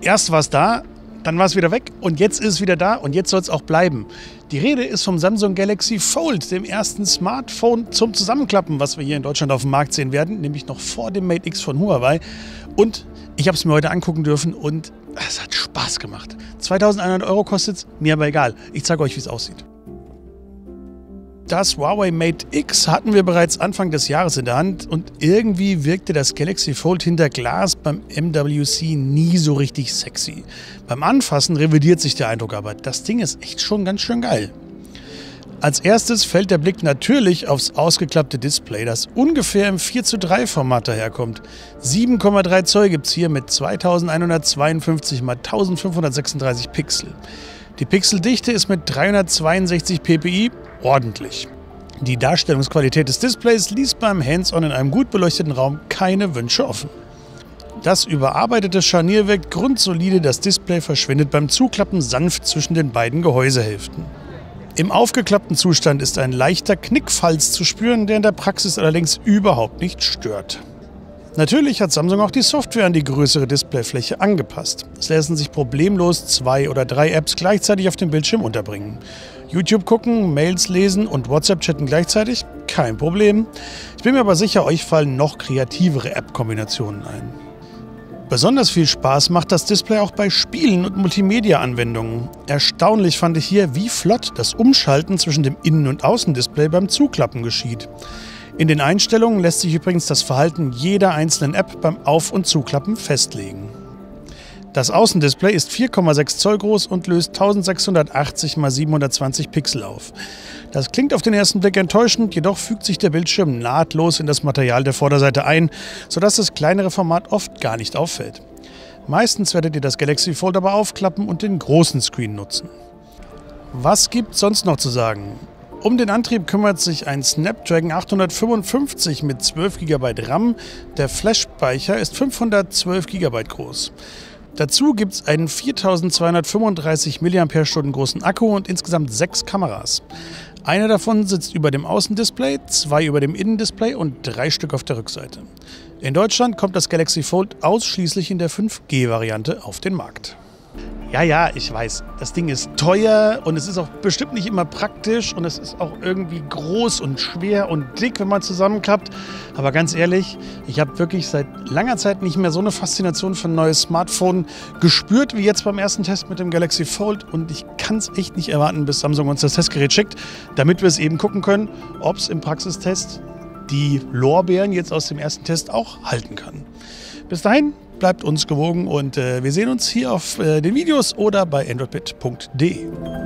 Erst war es da, dann war es wieder weg und jetzt ist es wieder da und jetzt soll es auch bleiben. Die Rede ist vom Samsung Galaxy Fold, dem ersten Smartphone zum Zusammenklappen, was wir hier in Deutschland auf dem Markt sehen werden, nämlich noch vor dem Mate X von Huawei. Und ich habe es mir heute angucken dürfen und es hat Spaß gemacht. 2100 Euro kostet es, mir aber egal. Ich zeige euch, wie es aussieht. Das Huawei Mate X hatten wir bereits Anfang des Jahres in der Hand und irgendwie wirkte das Galaxy Fold hinter Glas beim MWC nie so richtig sexy. Beim Anfassen revidiert sich der Eindruck aber, das Ding ist echt schon ganz schön geil. Als erstes fällt der Blick natürlich aufs ausgeklappte Display, das ungefähr im 4 zu 3 Format daherkommt. 7,3 Zoll gibt es hier mit 2152 x 1536 Pixel. Die Pixeldichte ist mit 362 ppi ordentlich. Die Darstellungsqualität des Displays ließ beim Hands-on in einem gut beleuchteten Raum keine Wünsche offen. Das überarbeitete Scharnier wirkt grundsolide, das Display verschwindet beim Zuklappen sanft zwischen den beiden Gehäusehälften. Im aufgeklappten Zustand ist ein leichter Knickfalz zu spüren, der in der Praxis allerdings überhaupt nicht stört. Natürlich hat Samsung auch die Software an die größere Displayfläche angepasst. Es lassen sich problemlos zwei oder drei Apps gleichzeitig auf dem Bildschirm unterbringen. YouTube gucken, Mails lesen und WhatsApp chatten gleichzeitig? Kein Problem. Ich bin mir aber sicher, euch fallen noch kreativere App-Kombinationen ein. Besonders viel Spaß macht das Display auch bei Spielen und Multimedia-Anwendungen. Erstaunlich fand ich hier, wie flott das Umschalten zwischen dem Innen- und Außendisplay beim Zuklappen geschieht. In den Einstellungen lässt sich übrigens das Verhalten jeder einzelnen App beim Auf- und Zuklappen festlegen. Das Außendisplay ist 4,6 Zoll groß und löst 1680 x 720 Pixel auf. Das klingt auf den ersten Blick enttäuschend, jedoch fügt sich der Bildschirm nahtlos in das Material der Vorderseite ein, sodass das kleinere Format oft gar nicht auffällt. Meistens werdet ihr das Galaxy Fold aber aufklappen und den großen Screen nutzen. Was gibt sonst noch zu sagen? Um den Antrieb kümmert sich ein Snapdragon 855 mit 12 GB RAM. Der Flash-Speicher ist 512 GB groß. Dazu gibt es einen 4235 mAh großen Akku und insgesamt sechs Kameras. Eine davon sitzt über dem Außendisplay, zwei über dem Innendisplay und drei Stück auf der Rückseite. In Deutschland kommt das Galaxy Fold ausschließlich in der 5G-Variante auf den Markt. Ja, ja, ich weiß, das Ding ist teuer und es ist auch bestimmt nicht immer praktisch und es ist auch irgendwie groß und schwer und dick, wenn man zusammenklappt. Aber ganz ehrlich, ich habe wirklich seit langer Zeit nicht mehr so eine Faszination für ein neues Smartphone gespürt wie jetzt beim ersten Test mit dem Galaxy Fold und ich kann es echt nicht erwarten, bis Samsung uns das Testgerät schickt, damit wir es eben gucken können, ob es im Praxistest die Lorbeeren jetzt aus dem ersten Test auch halten kann. Bis dahin, bleibt uns gewogen und äh, wir sehen uns hier auf äh, den Videos oder bei androidbit.de.